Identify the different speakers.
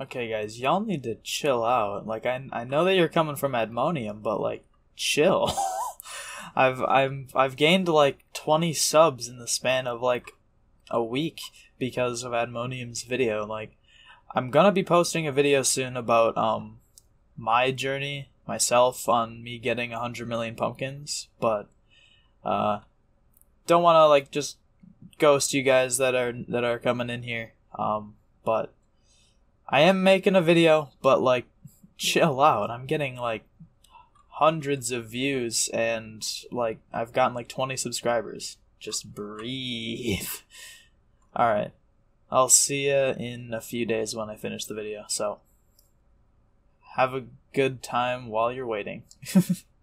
Speaker 1: Okay, guys, y'all need to chill out. Like, I I know that you're coming from Admonium, but like, chill. I've I've I've gained like 20 subs in the span of like a week because of Admonium's video. Like, I'm gonna be posting a video soon about um my journey myself on me getting 100 million pumpkins, but uh, don't want to like just ghost you guys that are that are coming in here. Um, but I am making a video, but like chill out. I'm getting like hundreds of views and like I've gotten like 20 subscribers. Just breathe. All right. I'll see you in a few days when I finish the video. So have a good time while you're waiting.